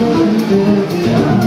couldn't do without